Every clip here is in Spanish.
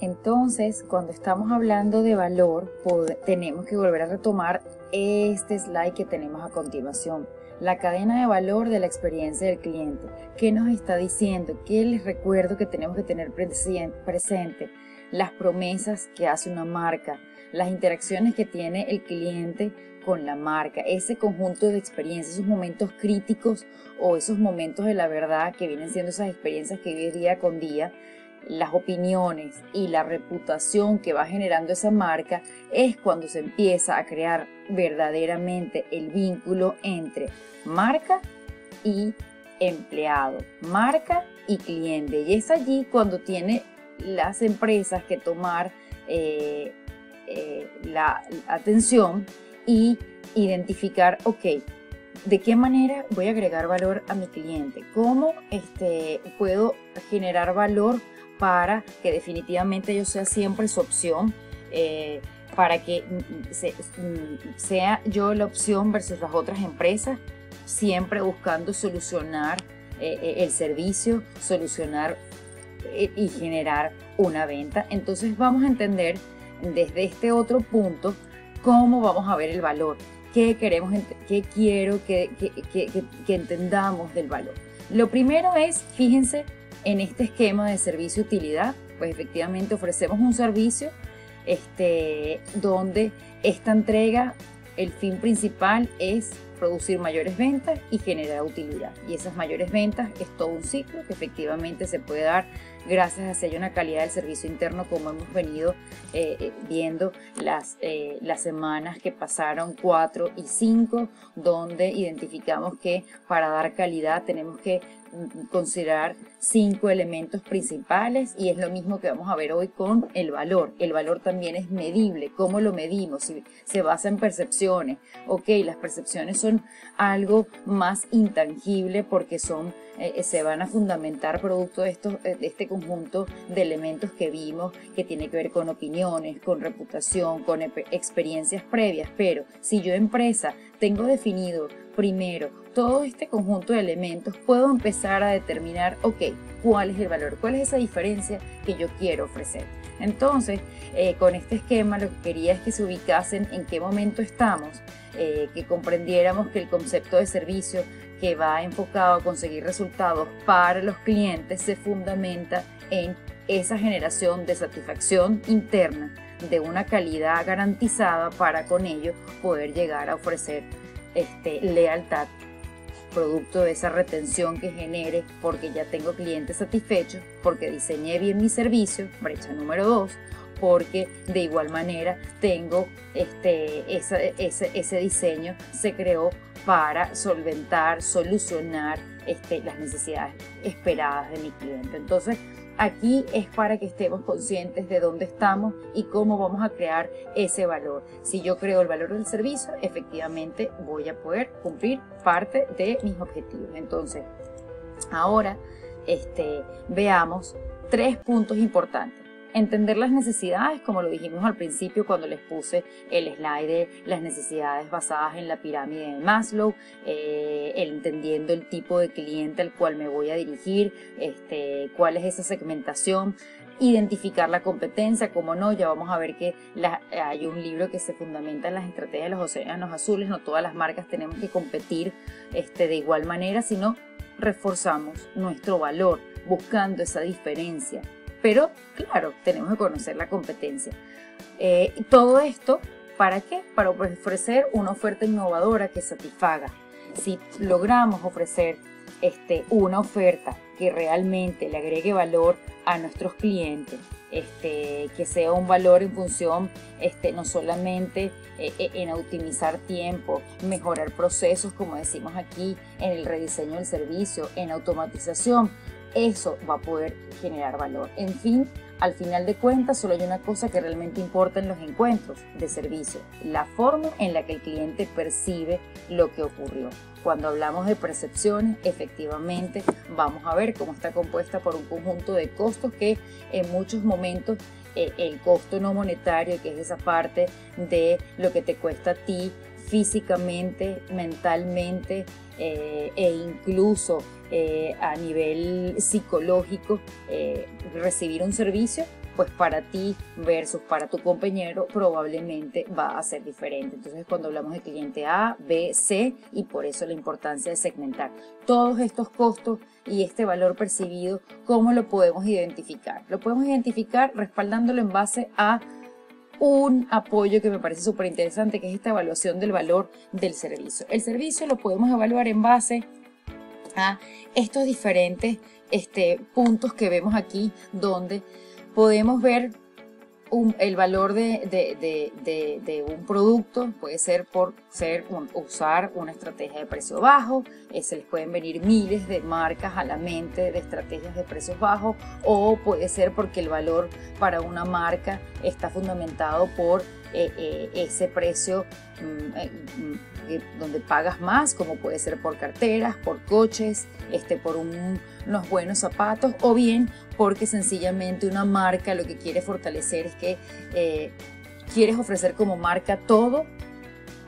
Entonces, cuando estamos hablando de valor, tenemos que volver a retomar este slide que tenemos a continuación. La cadena de valor de la experiencia del cliente. ¿Qué nos está diciendo? ¿Qué les recuerdo que tenemos que tener presente? Las promesas que hace una marca, las interacciones que tiene el cliente con la marca, ese conjunto de experiencias, esos momentos críticos o esos momentos de la verdad que vienen siendo esas experiencias que vive día con día, las opiniones y la reputación que va generando esa marca es cuando se empieza a crear verdaderamente el vínculo entre marca y empleado, marca y cliente. Y es allí cuando tiene las empresas que tomar eh, eh, la atención y identificar, ok, ¿de qué manera voy a agregar valor a mi cliente? ¿Cómo este, puedo generar valor para que definitivamente yo sea siempre su opción, eh, para que mm, mm, sea yo la opción versus las otras empresas, siempre buscando solucionar eh, eh, el servicio, solucionar y generar una venta. Entonces vamos a entender desde este otro punto cómo vamos a ver el valor, qué queremos, qué quiero que, que entendamos del valor. Lo primero es, fíjense, en este esquema de servicio-utilidad, pues efectivamente ofrecemos un servicio este, donde esta entrega, el fin principal es producir mayores ventas y generar utilidad. Y esas mayores ventas es todo un ciclo que efectivamente se puede dar gracias a que haya una calidad del servicio interno como hemos venido eh, eh, viendo las, eh, las semanas que pasaron 4 y 5, donde identificamos que para dar calidad tenemos que considerar cinco elementos principales y es lo mismo que vamos a ver hoy con el valor. El valor también es medible. ¿Cómo lo medimos? Si se basa en percepciones. Ok, las percepciones son algo más intangible porque son se van a fundamentar producto de, estos, de este conjunto de elementos que vimos que tiene que ver con opiniones, con reputación, con experiencias previas. Pero si yo empresa tengo definido primero todo este conjunto de elementos, puedo empezar a determinar, ok, cuál es el valor, cuál es esa diferencia que yo quiero ofrecer. Entonces, eh, con este esquema lo que quería es que se ubicasen en qué momento estamos, eh, que comprendiéramos que el concepto de servicio que va enfocado a conseguir resultados para los clientes se fundamenta en esa generación de satisfacción interna de una calidad garantizada para con ello poder llegar a ofrecer este, lealtad producto de esa retención que genere porque ya tengo clientes satisfechos, porque diseñé bien mi servicio, brecha número dos, porque de igual manera tengo este, ese, ese diseño se creó para solventar, solucionar este, las necesidades esperadas de mi cliente. Entonces, Aquí es para que estemos conscientes de dónde estamos y cómo vamos a crear ese valor. Si yo creo el valor del servicio, efectivamente voy a poder cumplir parte de mis objetivos. Entonces, ahora este, veamos tres puntos importantes entender las necesidades, como lo dijimos al principio cuando les puse el slide de las necesidades basadas en la pirámide de Maslow, eh, entendiendo el tipo de cliente al cual me voy a dirigir, este, cuál es esa segmentación, identificar la competencia, como no, ya vamos a ver que hay un libro que se fundamenta en las estrategias de los océanos azules, no todas las marcas tenemos que competir este, de igual manera, sino reforzamos nuestro valor buscando esa diferencia pero claro, tenemos que conocer la competencia. Eh, todo esto, ¿para qué? Para ofrecer una oferta innovadora que satisfaga. Si logramos ofrecer este, una oferta que realmente le agregue valor a nuestros clientes, este, que sea un valor en función este, no solamente eh, eh, en optimizar tiempo, mejorar procesos, como decimos aquí, en el rediseño del servicio, en automatización, eso va a poder generar valor. En fin, al final de cuentas, solo hay una cosa que realmente importa en los encuentros de servicio, la forma en la que el cliente percibe lo que ocurrió. Cuando hablamos de percepciones, efectivamente vamos a ver cómo está compuesta por un conjunto de costos que en muchos momentos eh, el costo no monetario, que es esa parte de lo que te cuesta a ti físicamente, mentalmente eh, e incluso eh, a nivel psicológico eh, recibir un servicio pues para ti versus para tu compañero probablemente va a ser diferente. Entonces cuando hablamos de cliente A, B, C y por eso la importancia de segmentar todos estos costos y este valor percibido, ¿cómo lo podemos identificar? Lo podemos identificar respaldándolo en base a un apoyo que me parece súper interesante, que es esta evaluación del valor del servicio. El servicio lo podemos evaluar en base a estos diferentes este, puntos que vemos aquí, donde podemos ver el valor de, un producto puede ser por ser usar una estrategia de precio bajo, eh, se les pueden venir miles de marcas a la mente de estrategias de precios bajos o puede ser porque el valor para una marca está fundamentado por eh, eh, ese precio mm, mm, donde pagas más, como puede ser por carteras, por coches, este, por unos buenos zapatos, o bien porque sencillamente una marca lo que quiere fortalecer es que eh, quieres ofrecer como marca todo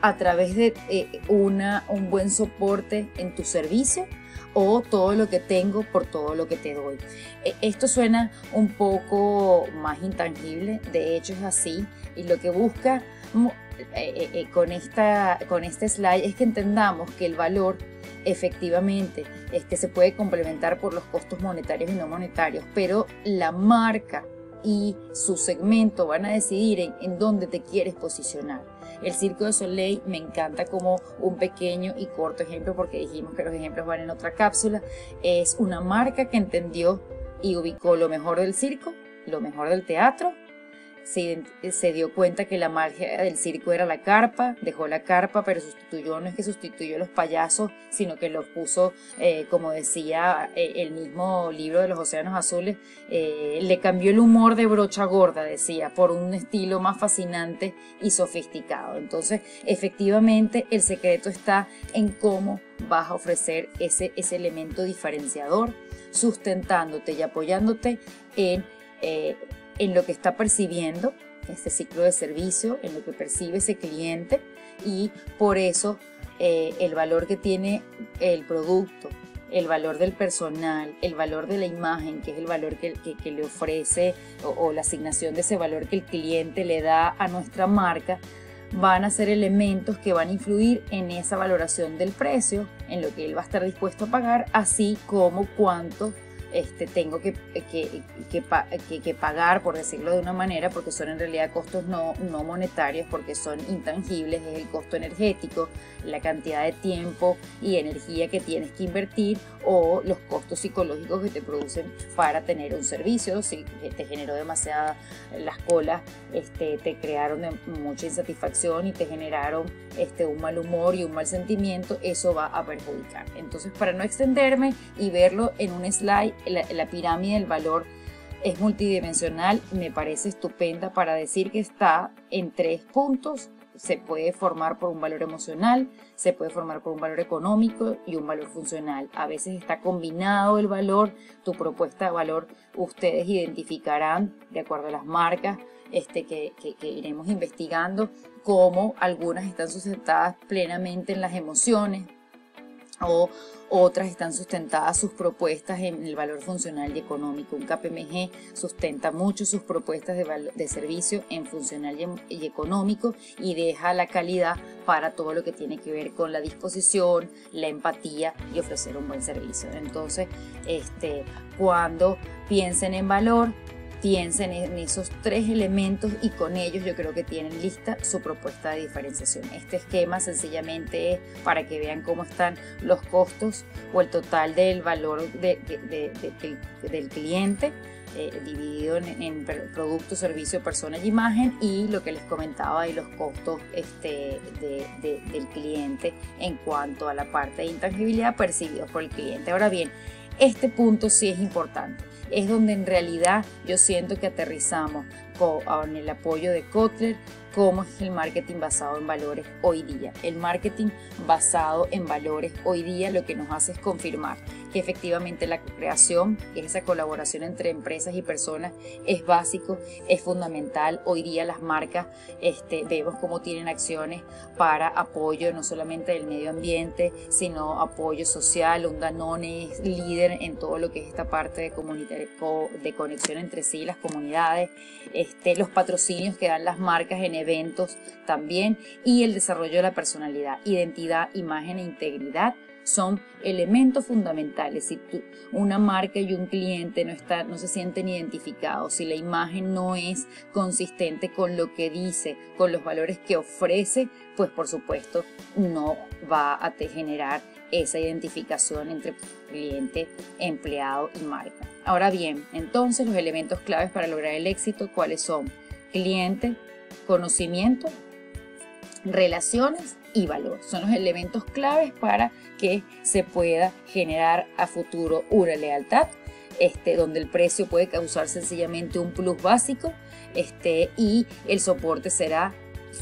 a través de eh, una, un buen soporte en tu servicio o todo lo que tengo por todo lo que te doy. E, esto suena un poco más intangible, de hecho es así, y lo que busca eh, eh, eh, con, esta, con este slide es que entendamos que el valor efectivamente este, se puede complementar por los costos monetarios y no monetarios, pero la marca y su segmento van a decidir en, en dónde te quieres posicionar. El Circo de Soleil me encanta como un pequeño y corto ejemplo, porque dijimos que los ejemplos van en otra cápsula. Es una marca que entendió y ubicó lo mejor del circo, lo mejor del teatro se, dio cuenta que la magia del circo era la carpa, dejó la carpa, pero sustituyó, no es que sustituyó los payasos, sino que los puso, eh, como decía eh, el mismo libro de los Océanos Azules, eh, le cambió el humor de brocha gorda, decía, por un estilo más fascinante y sofisticado. Entonces, efectivamente, el secreto está en cómo vas a ofrecer ese, ese elemento diferenciador, sustentándote y apoyándote en en lo que está percibiendo este ciclo de servicio, en lo que percibe ese cliente y por eso eh, el valor que tiene el producto, el valor del personal, el valor de la imagen, que es el valor que, le ofrece o, la asignación de ese valor que el cliente le da a nuestra marca, van a ser elementos que van a influir en esa valoración del precio, en lo que él va a estar dispuesto a pagar, así como cuánto este, tengo que, que, pagar, por decirlo de una manera, porque son en realidad costos no, no monetarios, porque son intangibles, es el costo energético, la cantidad de tiempo y energía que tienes que invertir o los costos psicológicos que te producen para tener un servicio. Si te generó demasiada las colas, este, te crearon mucha insatisfacción y te generaron este, un mal humor y un mal sentimiento, eso va a perjudicar. Entonces, para no extenderme y verlo en un slide, la, pirámide del valor es multidimensional, me parece estupenda para decir que está en tres puntos. Se puede formar por un valor emocional, se puede formar por un valor económico y un valor funcional. A veces está combinado el valor, tu propuesta de valor ustedes identificarán de acuerdo a las marcas este, que, que iremos investigando cómo algunas están sustentadas plenamente en las emociones, o otras están sustentadas sus propuestas en el valor funcional y económico. Un KPMG sustenta mucho sus propuestas de, servicio en funcional y, económico y deja la calidad para todo lo que tiene que ver con la disposición, la empatía y ofrecer un buen servicio. Entonces, este, cuando piensen en valor, piensen en esos tres elementos y con ellos yo creo que tienen lista su propuesta de diferenciación. Este esquema sencillamente es para que vean cómo están los costos o el total del valor del cliente. Eh, dividido en, producto, servicio, persona y imagen y lo que les comentaba de los costos este, del cliente en cuanto a la parte de intangibilidad percibidos por el cliente. Ahora bien, este punto sí es importante es donde en realidad yo siento que aterrizamos con el apoyo de Kotler cómo es el marketing basado en valores hoy día. El marketing basado en valores hoy día lo que nos hace es confirmar que efectivamente la creación, que es esa colaboración entre empresas y personas, es básico, es fundamental. Hoy día las marcas este, vemos cómo tienen acciones para apoyo no solamente del medio ambiente, sino apoyo social. Un Danone es líder en todo lo que es esta parte de, de conexión entre sí, las comunidades, este, los patrocinios que dan las marcas en eventos también y el desarrollo de la personalidad, identidad, imagen e integridad son elementos fundamentales. Si una marca y un cliente no, está, no se sienten identificados, si la imagen no es consistente con lo que dice, con los valores que ofrece, pues por supuesto no va a generar esa identificación entre cliente, empleado y marca. Ahora bien, entonces los elementos claves para lograr el éxito, ¿cuáles son? Cliente, conocimiento, relaciones y valor. Son los elementos claves para que se pueda generar a futuro una lealtad, este, donde el precio puede causar sencillamente un plus básico este, y el soporte será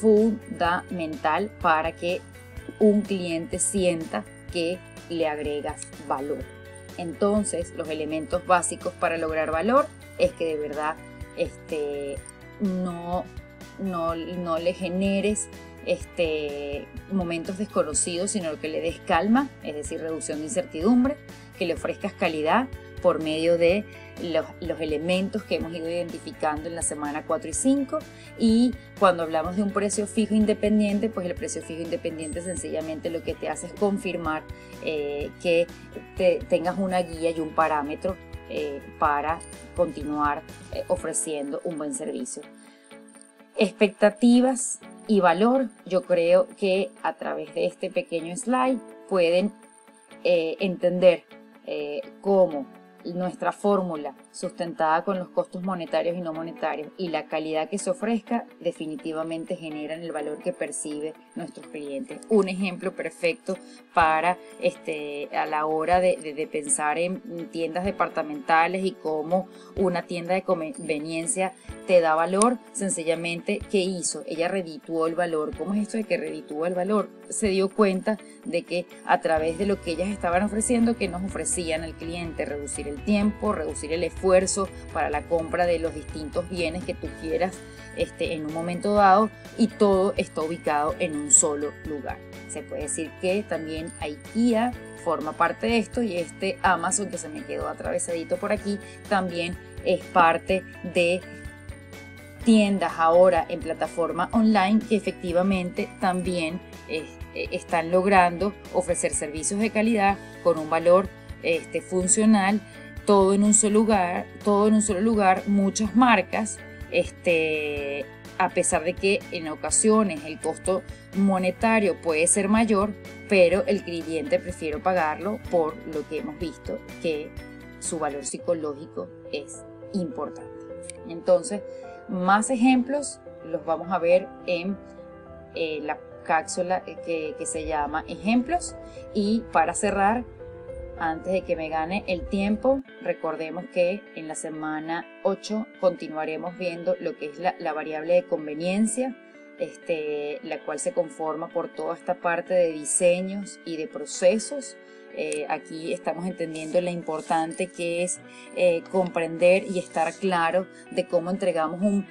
fundamental para que un cliente sienta que le agregas valor. Entonces, los elementos básicos para lograr valor es que de verdad este, no, no, no le generes este, momentos desconocidos, sino que le des calma, es decir, reducción de incertidumbre, que le ofrezcas calidad por medio de los, los, elementos que hemos ido identificando en la semana 4 y 5 y cuando hablamos de un precio fijo independiente, pues el precio fijo independiente sencillamente lo que te hace es confirmar eh, que te, tengas una guía y un parámetro eh, para continuar eh, ofreciendo un buen servicio. Expectativas y valor, yo creo que a través de este pequeño slide pueden eh, entender eh, cómo nuestra fórmula sustentada con los costos monetarios y no monetarios y la calidad que se ofrezca definitivamente generan el valor que percibe nuestros clientes. Un ejemplo perfecto para este, a la hora de, de pensar en tiendas departamentales y cómo una tienda de conveniencia te da valor, sencillamente, ¿qué hizo? Ella redituó el valor. ¿Cómo es esto de que redituó el valor? Se dio cuenta de que a través de lo que ellas estaban ofreciendo, que nos ofrecían al cliente, reducir el tiempo, reducir el para la compra de los distintos bienes que tú quieras este, en un momento dado y todo está ubicado en un solo lugar. Se puede decir que también IKEA forma parte de esto y este Amazon que se me quedó atravesadito por aquí también es parte de tiendas ahora en plataforma online que efectivamente también eh, están logrando ofrecer servicios de calidad con un valor este, funcional, todo en un solo lugar, todo en un solo lugar, muchas marcas, este, a pesar de que en ocasiones el costo monetario puede ser mayor, pero el cliente prefiere pagarlo por lo que hemos visto que su valor psicológico es importante. Entonces, más ejemplos los vamos a ver en eh, la cápsula que, que se llama ejemplos. Y para cerrar, antes de que me gane el tiempo, recordemos que en la semana 8 continuaremos viendo lo que es la, la variable de conveniencia, este, la cual se conforma por toda esta parte de diseños y de procesos eh, aquí estamos entendiendo la importante que es eh, comprender y estar claro de cómo entregamos un,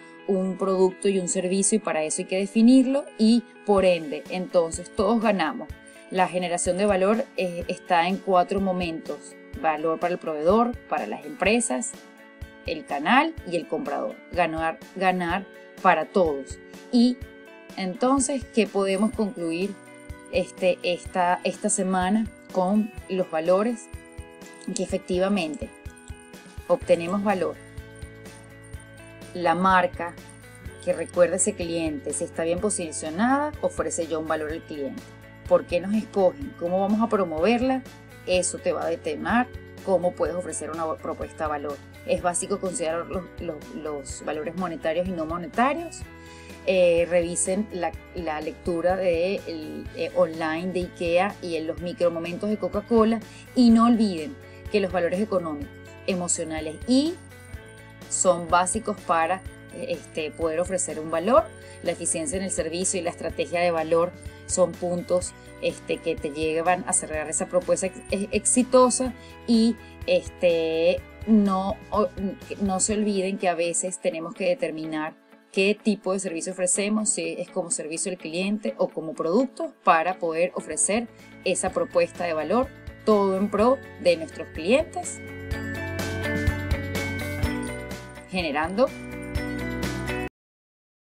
producto y un servicio y para eso hay que definirlo y por ende, entonces todos ganamos. La generación de valor eh, está en cuatro momentos. Valor para el proveedor, para las empresas, el canal y el comprador. Ganar, ganar para todos. Y entonces, ¿qué podemos concluir este, esta, semana? con los valores que efectivamente obtenemos valor. La marca que recuerda a ese cliente, si está bien posicionada, ofrece yo un valor al cliente. ¿Por qué nos escogen? ¿Cómo vamos a promoverla? Eso te va a determinar cómo puedes ofrecer una propuesta de valor. Es básico considerar los, los valores monetarios y no monetarios eh, revisen la, lectura de eh, online de IKEA y en los micromomentos de Coca-Cola y no olviden que los valores económicos, emocionales y son básicos para este, poder ofrecer un valor. La eficiencia en el servicio y la estrategia de valor son puntos este, que te llevan a cerrar esa propuesta exitosa y este, no, no se olviden que a veces tenemos que determinar qué tipo de servicio ofrecemos, si es como servicio al cliente o como producto, para poder ofrecer esa propuesta de valor, todo en pro de nuestros clientes, generando